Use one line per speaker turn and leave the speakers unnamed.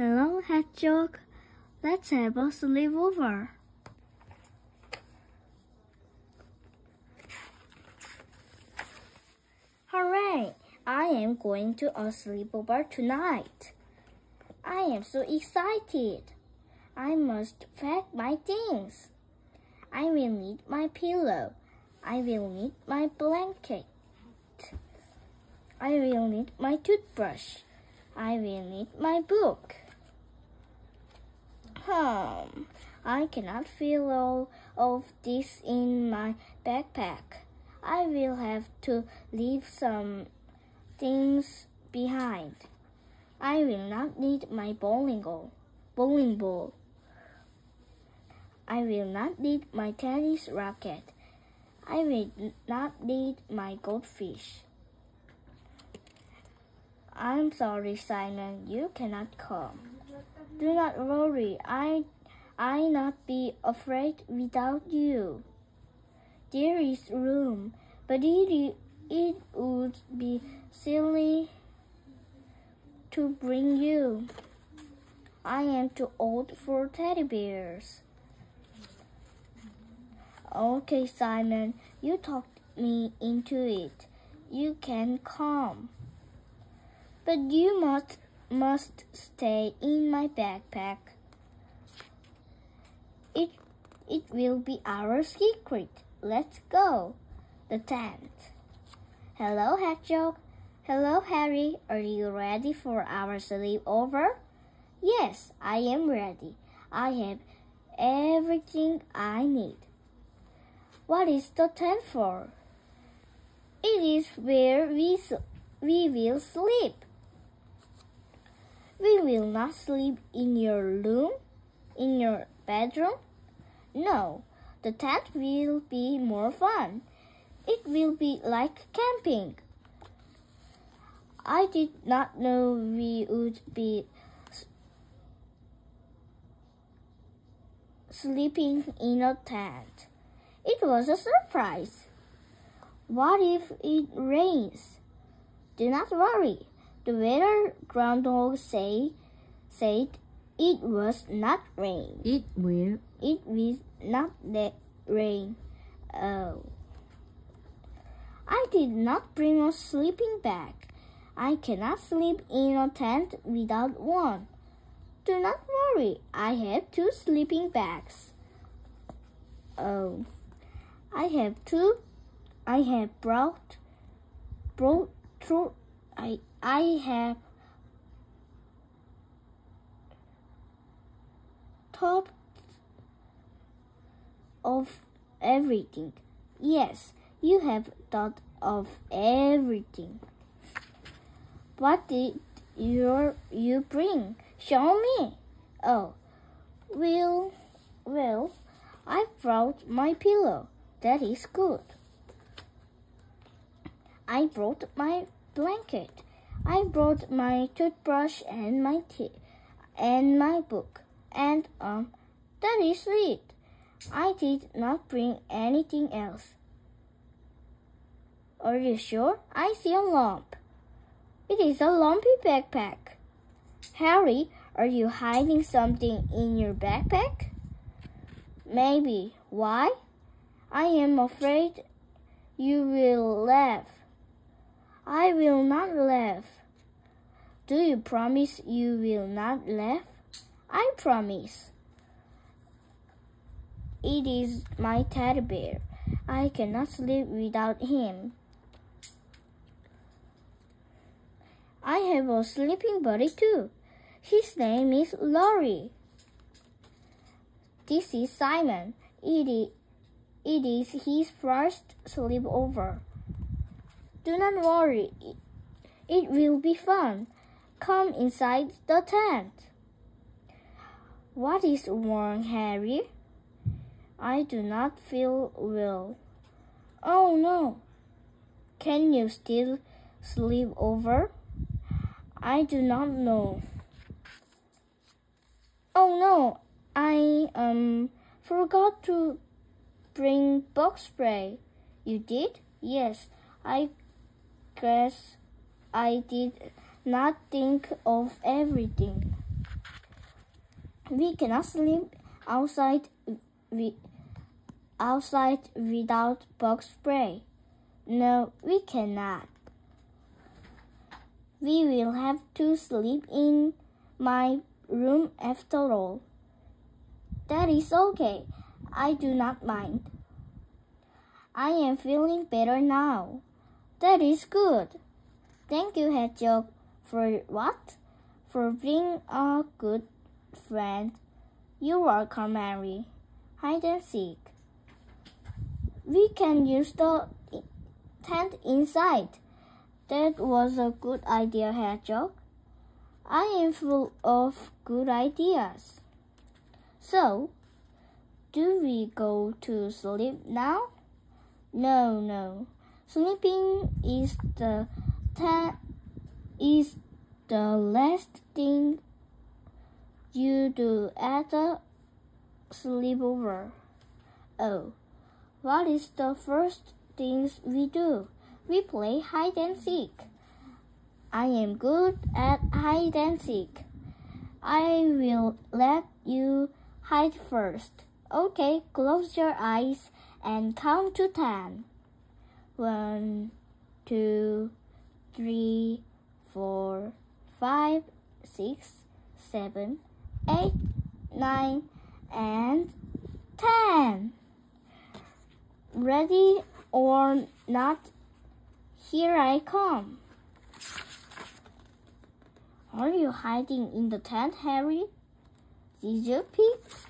Hello, Hedgehog. Let's have a sleepover. Hooray! I am going to a sleepover tonight. I am so excited. I must pack my things. I will need my pillow. I will need my blanket. I will need my toothbrush. I will need my book. Hmm, I cannot fit all of this in my backpack. I will have to leave some things behind. I will not need my bowling ball. Bowling ball. I will not need my tennis racket. I will not need my goldfish. I'm sorry, Simon, you cannot come. Do not worry, I I not be afraid without you. There is room, but it, it would be silly to bring you. I am too old for teddy bears. Okay, Simon, you talked me into it. You can come. But you must must stay in my backpack. It it will be our secret. Let's go. The tent. Hello, Hedgehog. Hello, Harry. Are you ready for our sleepover? Yes, I am ready. I have everything I need. What is the tent for? It is where we, we will sleep. We will not sleep in your room, in your bedroom. No, the tent will be more fun. It will be like camping. I did not know we would be sleeping in a tent. It was a surprise. What if it rains? Do not worry. The weather groundhog say, said it was not rain.
It will.
It will not rain. Oh. I did not bring a sleeping bag. I cannot sleep in a tent without one. Do not worry, I have two sleeping bags. Oh, I have two. I have brought, brought through. I I have thought of everything. Yes, you have thought of everything. What did your you bring? Show me. Oh, well, well, I brought my pillow. That is good. I brought my blanket. I brought my toothbrush and my tea and my book. And um, that is it. I did not bring anything else. Are you sure? I see a lump. It is a lumpy backpack. Harry, are you hiding something in your backpack? Maybe. Why? I am afraid you will laugh. I will not laugh. Do you promise you will not laugh? I promise. It is my teddy bear. I cannot sleep without him. I have a sleeping buddy too. His name is Laurie. This is Simon. It is, it is his first sleepover. Do not worry, it will be fun. Come inside the tent. What is wrong, Harry? I do not feel well. Oh no. Can you still sleep over? I do not know. Oh no, I um forgot to bring bug spray. You did? Yes, I guess I did not think of everything. We cannot sleep outside we, outside without bug spray. No, we cannot. We will have to sleep in my room after all. That is okay. I do not mind. I am feeling better now. That is good. Thank you, Hedgehog. For what? For being a good friend. You are Mary. Hide and seek. We can use the tent inside. That was a good idea, Hedgehog. I am full of good ideas. So, do we go to sleep now? No, no. Sleeping is the is the last thing you do at sleepover. Oh, what is the first things we do? We play hide and seek. I am good at hide and seek. I will let you hide first. Okay, close your eyes and count to ten. One, two, three, four, five, six, seven, eight, nine, and ten. Ready or not, here I come. Are you hiding in the tent, Harry? Did you peek?